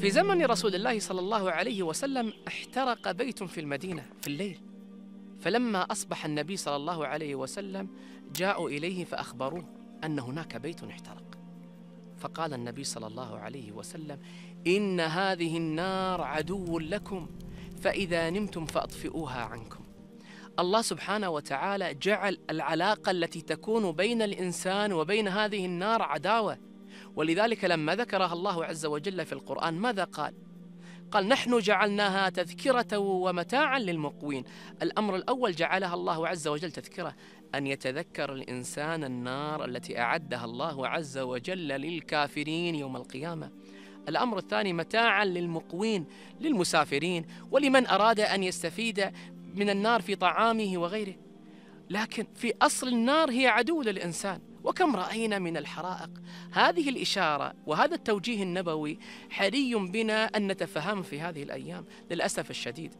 في زمن رسول الله صلى الله عليه وسلم احترق بيت في المدينة في الليل. فلما أصبح النبي صلى الله عليه وسلم جاءوا إليه فأخبروه أن هناك بيت احترق. فقال النبي صلى الله عليه وسلم إن هذه النار عدو لكم فإذا نمتم فأطفئوها عنكم. الله سبحانه وتعالى جعل العلاقة التي تكون بين الإنسان وبين هذه النار عداوة. ولذلك لما ذكرها الله عز وجل في القرآن ماذا قال؟ قال نحن جعلناها تذكرة ومتاعا للمقوين. الأمر الأول جعلها الله عز وجل تذكرة أن يتذكر الإنسان النار التي أعدها الله عز وجل للكافرين يوم القيامة. الأمر الثاني متاعا للمقوين للمسافرين ولمن أراد أن يستفيد من النار في طعامه وغيره. لكن في أصل النار هي عدو للإنسان. وكم رأينا من الحرائق. هذه الإشارة وهذا التوجيه النبوي حري بنا أن نتفهم في هذه الأيام للأسف الشديد.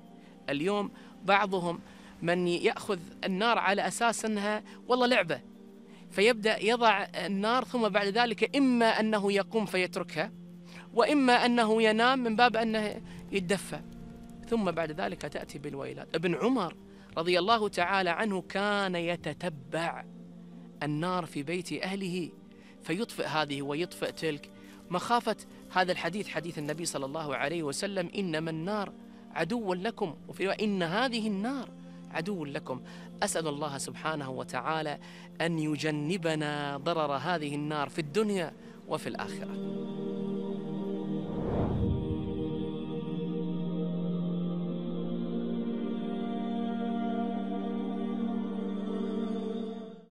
اليوم بعضهم من يأخذ النار على أساس أنها والله لعبة فيبدأ يضع النار ثم بعد ذلك إما أنه يقوم فيتركها وإما أنه ينام من باب أنه يتدفى. ثم بعد ذلك تأتي بالويلات. ابن عمر رضي الله تعالى عنه كان يتتبع. النار في بيت أهله فيطفئ هذه ويطفئ تلك. مخافة هذا الحديث حديث النبي صلى الله عليه وسلم إنما النار عدو لكم. وفي إن هذه النار عدو لكم. أسأل الله سبحانه وتعالى أن يجنبنا ضرر هذه النار في الدنيا وفي الآخرة.